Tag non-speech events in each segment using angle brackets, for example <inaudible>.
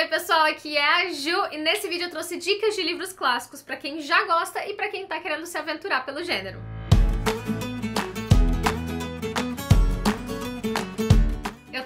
aí pessoal, aqui é a Ju e nesse vídeo eu trouxe dicas de livros clássicos pra quem já gosta e pra quem tá querendo se aventurar pelo gênero.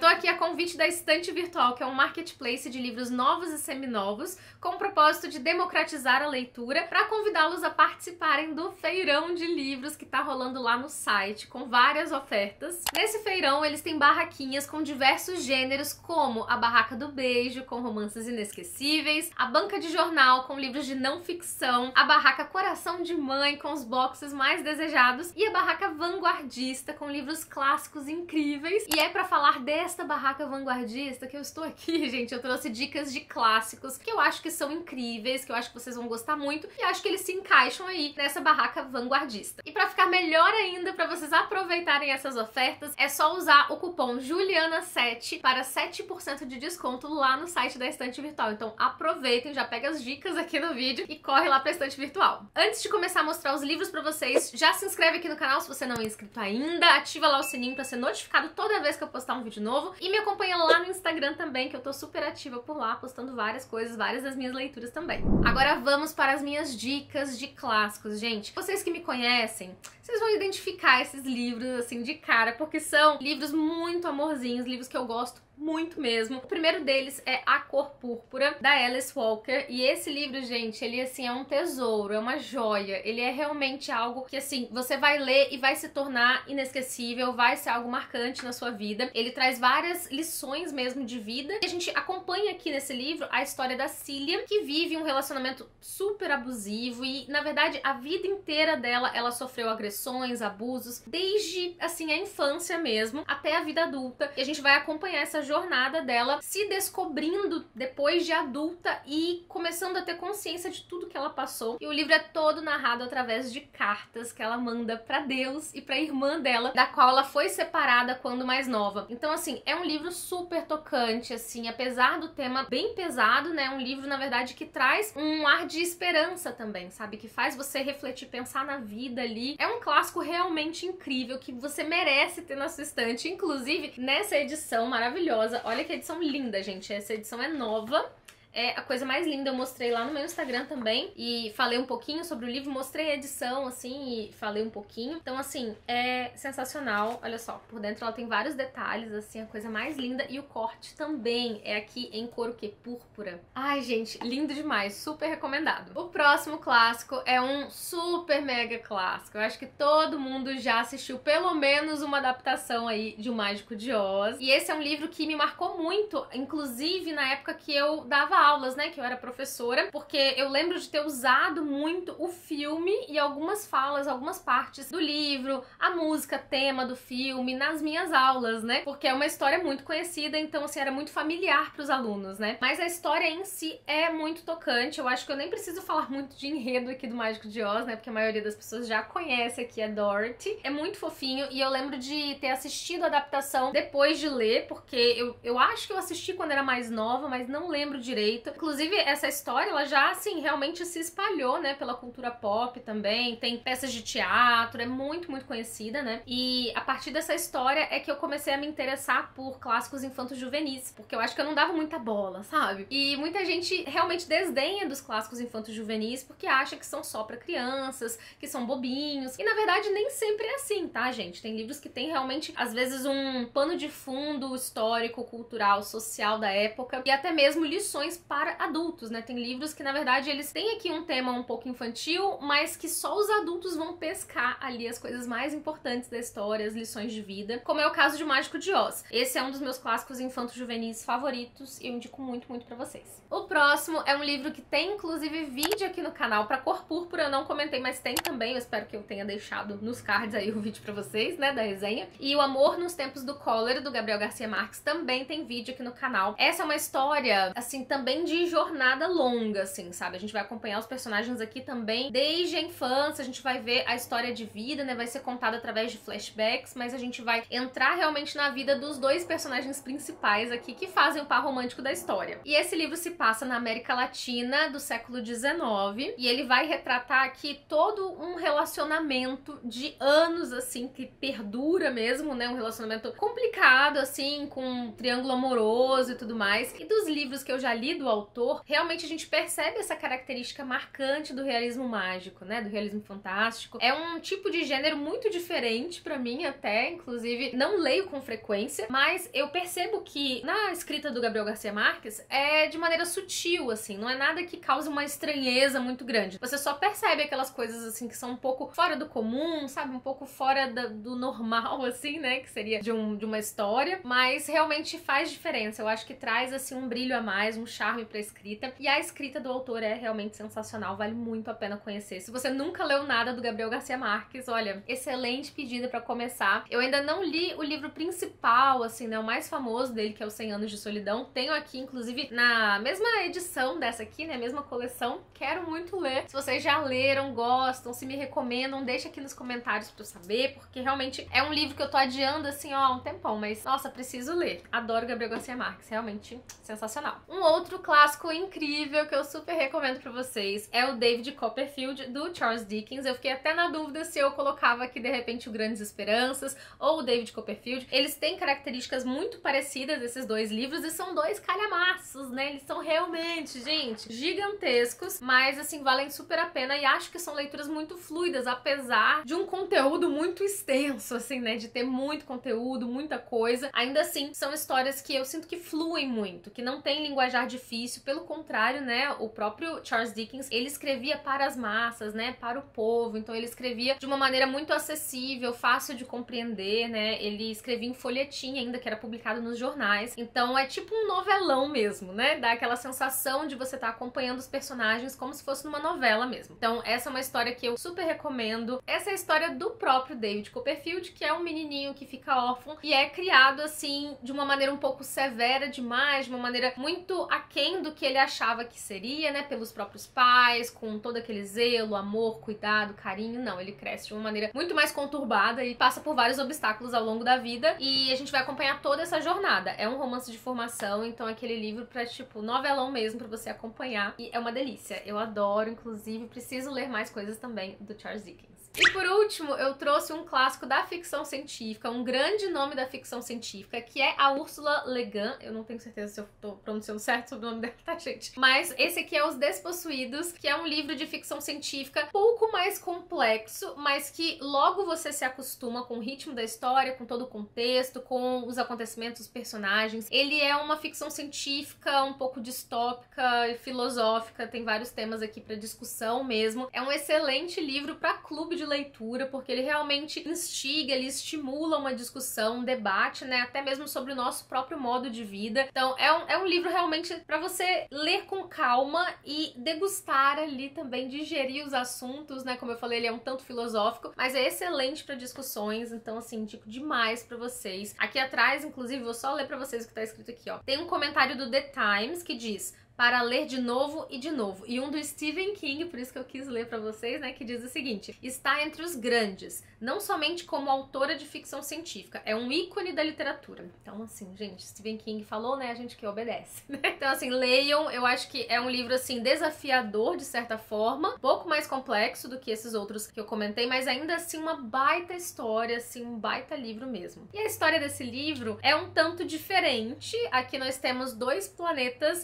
Aqui a convite da Estante Virtual, que é um marketplace de livros novos e seminovos, com o propósito de democratizar a leitura, para convidá-los a participarem do feirão de livros que tá rolando lá no site, com várias ofertas. Nesse feirão, eles têm barraquinhas com diversos gêneros, como a Barraca do Beijo, com romances inesquecíveis, a Banca de Jornal, com livros de não ficção, a Barraca Coração de Mãe, com os boxes mais desejados, e a Barraca Vanguardista, com livros clássicos incríveis. E é para falar desta barraca vanguardista que eu estou aqui, <laughs> gente, eu trouxe dicas de clássicos que eu acho que são incríveis, que eu acho que vocês vão gostar muito e acho que eles se encaixam aí nessa barraca vanguardista. E para ficar melhor ainda, para vocês aproveitarem essas ofertas, é só usar o cupom Juliana7 para 7% de desconto lá no site da Estante Virtual. Então aproveitem, já pega as dicas aqui no vídeo e corre lá pra Estante Virtual. Antes de começar a mostrar os livros para vocês, já se inscreve aqui no canal se você não é inscrito ainda, ativa lá o sininho para ser notificado toda vez que eu postar um vídeo novo e me acompanha lá no Instagram também, que eu tô super ativa por lá, postando várias coisas, várias das minhas leituras também. Agora vamos para as minhas dicas de clássicos, gente. Vocês que me conhecem, vocês vão identificar esses livros assim de cara, porque são livros muito amorzinhos, livros que eu gosto muito mesmo. O primeiro deles é A Cor Púrpura, da Alice Walker. E esse livro, gente, ele assim é um tesouro, é uma joia. Ele é realmente algo que assim, você vai ler e vai se tornar inesquecível, vai ser algo marcante na sua vida. Ele traz várias lições mesmo de vida. E a gente acompanha aqui nesse livro a história da Cília, que vive um relacionamento super abusivo e, na verdade, a vida inteira dela ela sofreu agressões, abusos, desde assim a infância mesmo até a vida adulta. E a gente vai acompanhar essa jornada dela se descobrindo depois de adulta e começando a ter consciência de tudo que ela passou. E o livro é todo narrado através de cartas que ela manda para Deus e para irmã dela, da qual ela foi separada quando mais nova. Então assim, é um livro super tocante assim, apesar do tema bem pesado, né? Um livro na verdade que traz um ar de esperança também, sabe? Que faz você refletir, pensar na vida ali. É um clássico realmente incrível que você merece ter na sua estante, inclusive nessa edição maravilhosa. Olha que edição linda, gente. Essa edição é nova é a coisa mais linda. Eu mostrei lá no meu Instagram também e falei um pouquinho sobre o livro, mostrei a edição assim e falei um pouquinho. Então assim, é sensacional. Olha só, por dentro ela tem vários detalhes assim, a coisa mais linda e o corte também é aqui em couro que púrpura. Ai, gente, lindo demais, super recomendado. O próximo clássico é um super mega clássico. Eu acho que todo mundo já assistiu pelo menos uma adaptação aí de O Mágico de Oz. E esse é um livro que me marcou muito, inclusive na época que eu dava aulas, né, que eu era professora, porque eu lembro de ter usado muito o filme e algumas falas, algumas partes do livro, a música, tema do filme nas minhas aulas, né? Porque é uma história muito conhecida, então assim era muito familiar para os alunos, né? Mas a história em si é muito tocante. Eu acho que eu nem preciso falar muito de enredo aqui do Mágico de Oz, né? Porque a maioria das pessoas já conhece aqui a Dorothy. É muito fofinho e eu lembro de ter assistido a adaptação depois de ler, porque eu, eu acho que eu assisti quando era mais nova, mas não lembro direito Inclusive, essa história, ela já, assim, realmente se espalhou, né, pela cultura pop também. Tem peças de teatro, é muito, muito conhecida, né? E a partir dessa história é que eu comecei a me interessar por clássicos infantos juvenis, porque eu acho que eu não dava muita bola, sabe? E muita gente realmente desdenha dos clássicos infantos juvenis porque acha que são só para crianças, que são bobinhos. E na verdade nem sempre é assim, tá, gente? Tem livros que tem realmente às vezes um pano de fundo histórico, cultural, social da época e até mesmo lições para adultos, né? Tem livros que, na verdade, eles têm aqui um tema um pouco infantil, mas que só os adultos vão pescar ali as coisas mais importantes da história, as lições de vida, como é o caso de Mágico de Oz. Esse é um dos meus clássicos infantos juvenis favoritos e eu indico muito, muito para vocês. O próximo é um livro que tem, inclusive, vídeo aqui no canal para cor púrpura, eu não comentei, mas tem também, eu espero que eu tenha deixado nos cards aí o vídeo para vocês, né, da resenha. E O Amor nos Tempos do Cólera, do Gabriel Garcia Marques, também tem vídeo aqui no canal. Essa é uma história, assim, também também de jornada longa, assim, sabe? A gente vai acompanhar os personagens aqui também desde a infância, a gente vai ver a história de vida, né? Vai ser contada através de flashbacks, mas a gente vai entrar realmente na vida dos dois personagens principais aqui que fazem o par romântico da história. E esse livro se passa na América Latina do século XIX e ele vai retratar aqui todo um relacionamento de anos, assim, que perdura mesmo, né? Um relacionamento complicado, assim, com um triângulo amoroso e tudo mais. E dos livros que eu já li do autor, realmente a gente percebe essa característica marcante do realismo mágico, né? Do realismo fantástico. É um tipo de gênero muito diferente para mim até, inclusive não leio com frequência, mas eu percebo que na escrita do Gabriel Garcia Marques é de maneira sutil, assim, não é nada que cause uma estranheza muito grande. Você só percebe aquelas coisas assim que são um pouco fora do comum, sabe? Um pouco fora da, do normal, <laughs> assim, né? Que seria de, um, de uma história, mas realmente faz diferença. Eu acho que traz assim um brilho a mais, um charme pra escrita. E a escrita do autor é realmente sensacional, vale muito a pena conhecer. Se você nunca leu nada do Gabriel Garcia Marques, olha, excelente pedida para começar. Eu ainda não li o livro principal, assim, né? O mais famoso dele, que é o 100 Anos de Solidão. Tenho aqui, inclusive, na mesma edição dessa aqui, né? Mesma coleção. Quero muito ler. Se vocês já leram, gostam, se me recomendam, deixa aqui nos comentários pra eu saber, porque realmente é um livro que eu tô adiando, assim, ó, um tempão. Mas, nossa, preciso ler. Adoro Gabriel Garcia Marques, realmente sensacional. Um outro clássico incrível que eu super recomendo pra vocês é o David Copperfield, do Charles Dickens. Eu fiquei até na dúvida se eu colocava aqui, de repente, o Grandes Esperanças ou o David Copperfield. Eles têm características muito parecidas, esses dois livros, e são dois calhamaços, né? Eles são realmente, gente, gigantescos, mas, assim, valem super a pena e acho que são leituras muito fluidas, apesar de um conteúdo muito extenso, assim, né? De ter muito conteúdo, muita coisa. Ainda assim, são histórias que eu sinto que fluem muito, que não tem linguajar difícil, pelo contrário, né? O próprio Charles Dickens, ele escrevia para as massas, né? Para o povo, então ele escrevia de uma maneira muito acessível, fácil de compreender, né? Ele escrevia em folhetim ainda, que era publicado nos jornais. Então é tipo um novelão mesmo, né? Dá aquela sensação de você estar tá acompanhando os personagens como se fosse numa novela mesmo. Então essa é uma história que eu super recomendo. Essa é a história do próprio David Copperfield, que é um menininho que fica órfão e é criado assim de uma maneira um pouco severa demais, de uma maneira muito aquém do que ele achava que seria, né? Pelos próprios pais, com todo aquele zelo, amor, cuidado, carinho. Não, ele cresce de uma maneira muito mais conturbada e passa por vários obstáculos ao longo da vida. E a gente vai acompanhar toda essa jornada. É um romance de formação, então é aquele livro pra, tipo, novelão mesmo pra você acompanhar. E é uma delícia. Eu adoro, inclusive, preciso ler mais coisas também do Charles Dickens. E por último, eu trouxe um clássico da ficção científica, um grande nome da ficção científica, que é a Ursula Le Guin. Eu não tenho certeza se eu tô pronunciando certo sobre o nome dela, tá, gente? Mas esse aqui é Os Despossuídos, que é um livro de ficção científica pouco mais complexo, mas que logo você se acostuma com o ritmo da história, com todo o contexto, com os acontecimentos, os personagens. Ele é uma ficção científica um pouco distópica e filosófica, tem vários temas aqui para discussão mesmo. É um excelente livro para clube de de leitura, porque ele realmente instiga, ele estimula uma discussão, um debate, né? Até mesmo sobre o nosso próprio modo de vida. Então, é um, é um livro realmente para você ler com calma e degustar ali também, digerir os assuntos, né? Como eu falei, ele é um tanto filosófico, mas é excelente para discussões. Então, assim, indico demais para vocês. Aqui atrás, inclusive, vou só ler para vocês o que tá escrito aqui, ó. Tem um comentário do The Times que diz para ler de novo e de novo. E um do Stephen King, por isso que eu quis ler para vocês, né, que diz o seguinte: está entre os grandes, não somente como autora de ficção científica, é um ícone da literatura. Então, assim, gente, Stephen King falou, né, a gente que obedece. <laughs> Né? Então, assim, leiam, eu acho que é um livro assim desafiador de certa forma, pouco mais complexo do que esses outros que eu comentei, mas ainda assim uma baita história, assim, um baita livro mesmo. E a história desse livro é um tanto diferente. Aqui nós temos dois planetas,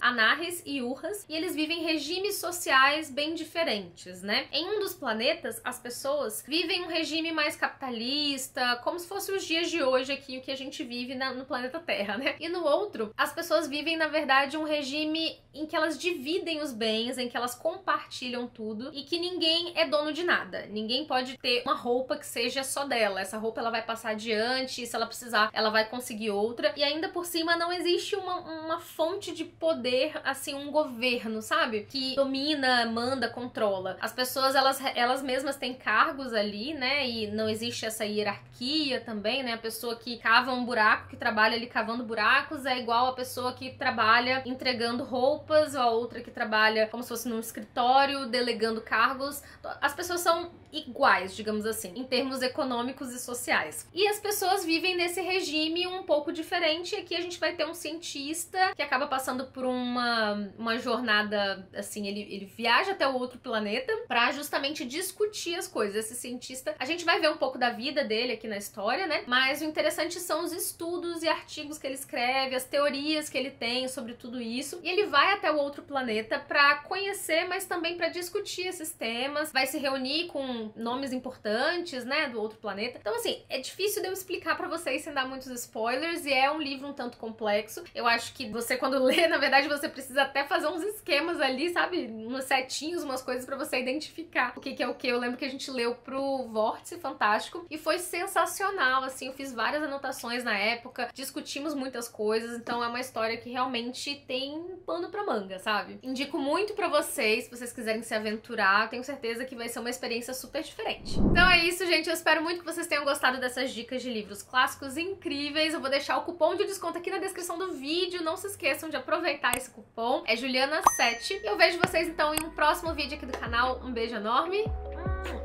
E Urras, e eles vivem regimes sociais bem diferentes, né? Em um dos planetas, as pessoas vivem um regime mais capitalista, como se fosse os dias de hoje aqui, o que a gente vive na, no planeta Terra, né? E no outro, as pessoas vivem, na verdade, um regime em que elas dividem os bens, em que elas compartilham tudo e que ninguém é dono de nada. Ninguém pode ter uma roupa que seja só dela. Essa roupa ela vai passar adiante, se ela precisar, ela vai conseguir outra. E ainda por cima não existe uma, uma fonte de poder assim um governo, sabe? Que domina, manda, controla. As pessoas elas, elas mesmas têm cargos ali, né? E não existe essa hierarquia também, né? A pessoa que cava um buraco, que trabalha ali cavando buracos, é igual a pessoa que trabalha entregando roupas, ou a outra que trabalha como se fosse num escritório, delegando cargos. As pessoas são iguais, digamos assim, em termos econômicos e sociais. E as pessoas vivem nesse regime um pouco diferente. Aqui a gente vai ter um cientista que acaba passando por uma uma jornada, assim, ele, ele viaja até o outro planeta para justamente discutir as coisas. Esse cientista, a gente vai ver um pouco da vida dele aqui na história, né? Mas o interessante são os estudos e artigos que ele escreve, as teorias que ele tem sobre tudo isso. E ele vai até o outro planeta para conhecer, mas também para discutir esses temas, vai se reunir com nomes importantes, né, do outro planeta. Então assim, é difícil de eu explicar para vocês sem dar muitos spoilers e é um livro um tanto complexo. Eu acho que você quando lê, <laughs> na verdade, você precisa até fazer uns esquemas ali, sabe, uns setinhos, umas coisas para você identificar o que, que é o que. Eu lembro que a gente leu pro Vórtice Fantástico e foi sensacional, assim, eu fiz várias anotações na época, discutimos muitas coisas, então é uma história que realmente tem pano pra manga, sabe? Indico muito para vocês, se vocês quiserem se aventurar, tenho certeza que vai ser uma experiência super diferente. Então é isso, gente, eu espero muito que vocês tenham gostado dessas dicas de livros clássicos incríveis. Eu vou deixar o cupom de desconto aqui na descrição do vídeo, não se esqueçam de aproveitar esse cupom. É Juliana7. E eu vejo vocês então em um próximo vídeo aqui do canal. Um beijo enorme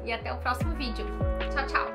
e até o próximo vídeo. Tchau, tchau!